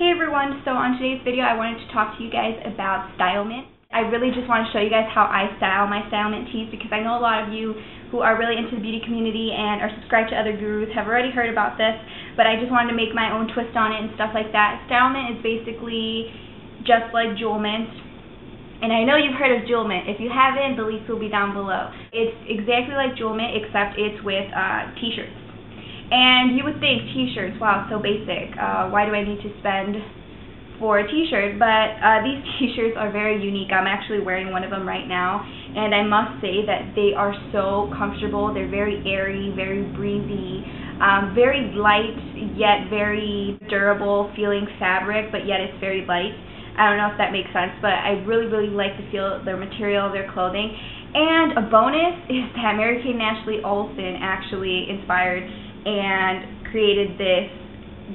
Hey everyone, so on today's video I wanted to talk to you guys about stylemint. I really just want to show you guys how I style my stylemint tees because I know a lot of you who are really into the beauty community and are subscribed to other gurus have already heard about this, but I just wanted to make my own twist on it and stuff like that. Stylemint is basically just like Jewelmint, and I know you've heard of Jewelmint. If you haven't, the links will be down below. It's exactly like Jewelmint except it's with uh, t-shirts. And you would think t-shirts, wow, so basic. Uh, why do I need to spend for a t-shirt? But uh, these t-shirts are very unique. I'm actually wearing one of them right now, and I must say that they are so comfortable. They're very airy, very breezy, um, very light yet very durable feeling fabric, but yet it's very light. I don't know if that makes sense, but I really, really like the feel, their material, their clothing. And a bonus is that Mary Kate and Ashley Olsen actually inspired and created this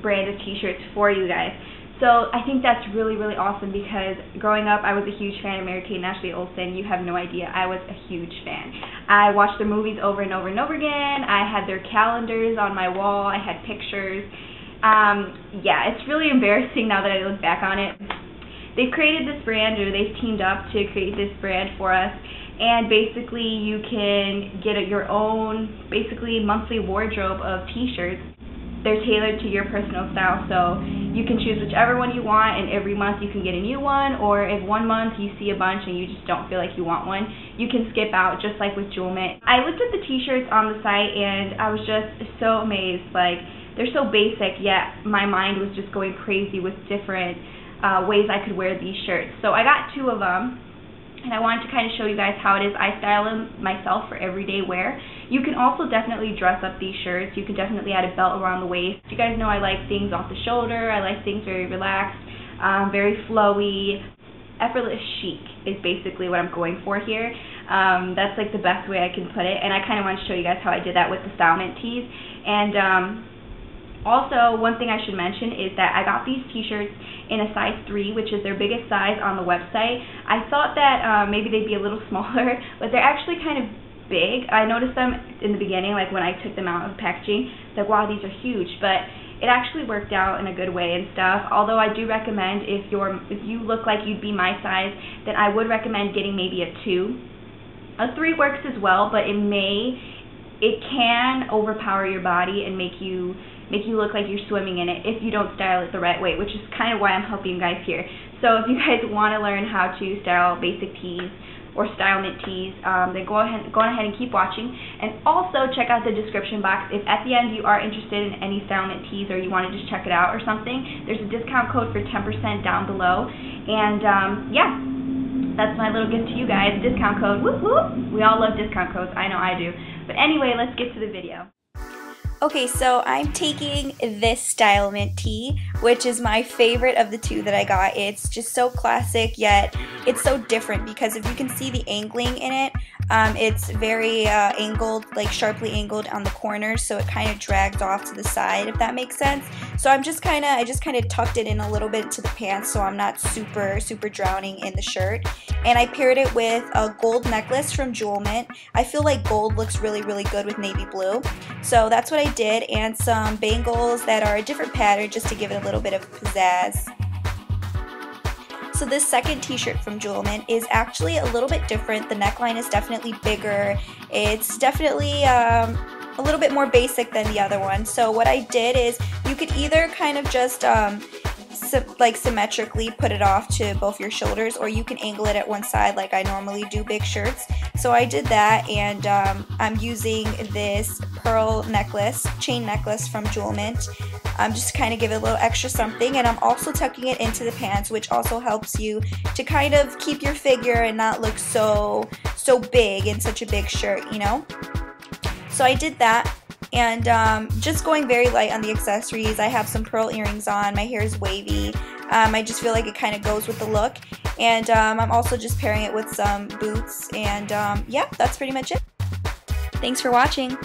brand of t-shirts for you guys. So I think that's really, really awesome because growing up I was a huge fan of Mary Kate and Ashley Olsen. You have no idea. I was a huge fan. I watched their movies over and over and over again. I had their calendars on my wall. I had pictures. Um, yeah, it's really embarrassing now that I look back on it. They've created this brand or they've teamed up to create this brand for us and basically you can get your own basically monthly wardrobe of t-shirts. They're tailored to your personal style so you can choose whichever one you want and every month you can get a new one or if one month you see a bunch and you just don't feel like you want one you can skip out just like with Jewelmint. I looked at the t-shirts on the site and I was just so amazed like they're so basic yet my mind was just going crazy with different uh, ways I could wear these shirts. So I got two of them and I wanted to kind of show you guys how it is I style them myself for everyday wear. You can also definitely dress up these shirts. You can definitely add a belt around the waist. You guys know I like things off the shoulder. I like things very relaxed, um, very flowy. Effortless chic is basically what I'm going for here. Um, that's like the best way I can put it. And I kind of want to show you guys how I did that with the Stylemint tees. And um, also, one thing I should mention is that I got these t-shirts in a size 3, which is their biggest size on the website. I thought that uh, maybe they'd be a little smaller, but they're actually kind of big. I noticed them in the beginning, like when I took them out of the packaging, like, wow, these are huge, but it actually worked out in a good way and stuff. Although I do recommend if you're if you look like you'd be my size, then I would recommend getting maybe a 2. A 3 works as well, but it may it can overpower your body and make you make you look like you're swimming in it if you don't style it the right way, which is kind of why I'm helping you guys here. So if you guys want to learn how to style basic tees or stylemint tees, um, then go ahead, go ahead and keep watching. And also check out the description box. If at the end you are interested in any stylemint tees or you want to just check it out or something, there's a discount code for 10% down below. And um, yeah, that's my little gift to you guys, discount code. Whoop whoop. We all love discount codes. I know I do. But anyway, let's get to the video. Okay, so I'm taking this Stylemint tee, which is my favorite of the two that I got. It's just so classic, yet it's so different because if you can see the angling in it, um, it's very uh, angled, like sharply angled on the corners, so it kind of drags off to the side, if that makes sense. So I'm just kind of, I just kind of tucked it in a little bit to the pants so I'm not super, super drowning in the shirt. And I paired it with a gold necklace from Jewelmint. I feel like gold looks really, really good with navy blue. So that's what I did, and some bangles that are a different pattern just to give it a little bit of pizzazz. So this second t-shirt from Jewelmint is actually a little bit different. The neckline is definitely bigger. It's definitely um, a little bit more basic than the other one. So what I did is you could either kind of just um, like symmetrically put it off to both your shoulders or you can angle it at one side like I normally do big shirts. So I did that and um, I'm using this pearl necklace, chain necklace from Jewelmint. Um, just to kind of give it a little extra something and I'm also tucking it into the pants which also helps you to kind of keep your figure and not look so so big in such a big shirt, you know? So I did that and um, just going very light on the accessories. I have some pearl earrings on. My hair is wavy. Um, I just feel like it kind of goes with the look. And um, I'm also just pairing it with some boots. And um, yeah, that's pretty much it. Thanks for watching.